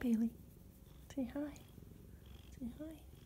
Bailey. Say hi. Say hi.